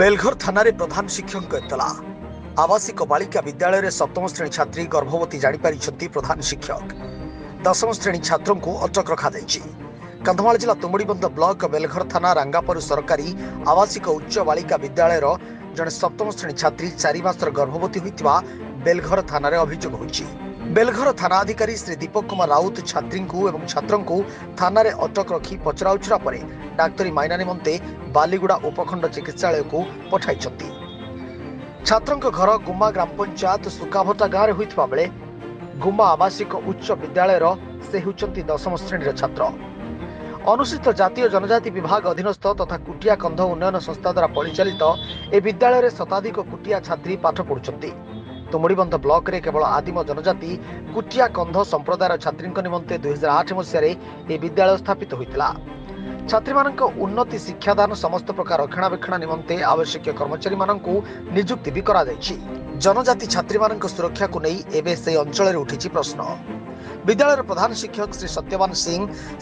ବେଲଘର ଥାନାରେ ପ୍ରଧାନ ଶିକ୍ଷକଙ୍କ ଏତଲା ଆବାସିକ ବାଳିକା ବିଦ୍ୟାଳୟରେ ସପ୍ତମ ଶ୍ରେଣୀ ଛାତ୍ରୀ ଗର୍ଭବତୀ ଜାଣିପାରିଛନ୍ତି ପ୍ରଧାନ ଶିକ୍ଷକ ଦଶମ ଶ୍ରେଣୀ ଛାତ୍ରଙ୍କୁ ଅଟକ ରଖାଯାଇଛି। କନ୍ଧମାଳ ଜିଲ୍ଲା ତୁମୁଡ଼ିବନ୍ଧ ବ୍ଲକ ବେଲଘର ଥାନା ରାଙ୍ଗାପରୁ ସରକାରୀ ଆବାସିକ ଉଚ୍ଚ ବାଳିକା ବିଦ୍ୟାଳୟର ଜଣେ ସପ୍ତମ ଶ୍ରେଣୀ ଛାତ୍ରୀ ଚାରି ମାସର ଗର୍ଭବତୀ ହୋଇଥିବା ବେଲଘର ଥାନାରେ ଅଭିଯୋଗ ହୋଇଛି। ବେଲଘର ଥାନା ଅଧିକାରୀ ଶ୍ରୀ ଦୀପକ କୁମାର ରାଉତ ଛାତ୍ରୀଙ୍କୁ ଏବଂ ଛାତ୍ରଙ୍କୁ ଥାନାରେ ଅଟକ ରଖି ପଚରାଉଚରା ପରେ ଡାକ୍ତରୀ ମାଇନା ନିମନ୍ତେ ବାଲିଗୁଡ଼ା ଉପଖଣ୍ଡ ଚିକିତ୍ସାଳୟକୁ ପଠାଇଛନ୍ତି। ଛାତ୍ରଙ୍କ ଘର ଗୁମା ଗ୍ରାମ ପଞ୍ଚାୟତ ସୁକାଭଟା ଗାଁରେ ହୋଇଥିବା ବେଳେ ଗୁମା ଆବାସିକ ଉଚ୍ଚ ବିଦ୍ୟାଳୟର ସେ ହେଉଛନ୍ତି ଦଶମ ଶ୍ରେଣୀର ଛାତ୍ର। ଅନୁସୂଚିତ ଜାତି ଓ ଜନଜାତି ବିଭାଗ ଅଧୀନସ୍ଥ ତଥା କୁଟିଆ କନ୍ଧ ଉନ୍ନୟନ ସଂସ୍ଥା ଦ୍ୱାରା ପରିଚାଳିତ ଏ ବିଦ୍ୟାଳୟରେ ଶତାଧିକ କୁଟିଆ ଛାତ୍ରୀ ପାଠ ପଢୁଛନ୍ତି। ତୁମୁଡ଼ିବନ୍ଧ ବ୍ଲକରେ କେବଳ ଆଦିମ ଜନଜାତି କୁଟିଆ କନ୍ଧ ସମ୍ପ୍ରଦାୟର ଛାତ୍ରୀଙ୍କ ନିମନ୍ତେ ଦୁଇହଜାର ଆଠ ମସିହାରେ ଏହି ବିଦ୍ୟାଳୟ ସ୍ଥାପିତ ହୋଇଥିଲା। ଛାତ୍ରୀମାନଙ୍କ ଉନ୍ନତି ଶିକ୍ଷାଦାନ ସମସ୍ତ ପ୍ରକାର ରକ୍ଷଣାବେକ୍ଷଣ ନିମନ୍ତେ ଆବଶ୍ୟକୀୟ କର୍ମଚାରୀମାନଙ୍କୁ ନିଯୁକ୍ତି ବି କରାଯାଇଛି ଜନଜାତି ଛାତ୍ରୀମାନଙ୍କ ସୁରକ୍ଷାକୁ ନେଇ ଏବେ ସେହି ଅଞ୍ଚଳରେ ଉଠିଛି ପ୍ରଶ୍ନ ବିଦ୍ୟାଳୟର ପ୍ରଧାନ ଶିକ୍ଷକ ଶ୍ରୀ ସତ୍ୟବାନ ସିଂ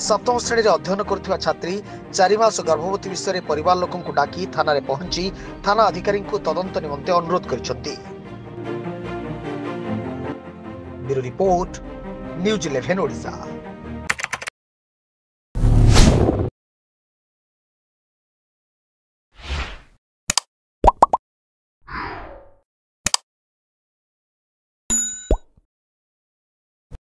ସପ୍ତମ ଶ୍ରେଣୀରେ ଅଧ୍ୟୟନ କରୁଥିବା ଛାତ୍ରୀ ଚାରି ମାସ ଗର୍ଭବତୀ ବିଷୟରେ ପରିବାର ଲୋକଙ୍କୁ ଡାକି ଥାନାରେ ପହଞ୍ଚି ଥାନା ଅଧିକାରୀଙ୍କୁ ତଦନ୍ତ ନିମନ୍ତେ ଅନୁରୋଧ କରିଛନ୍ତି ରିପୋର୍ଟ ନ୍ୟୁଜ୍ ଇଲେଭେନ୍ ଓଡ଼ିଶା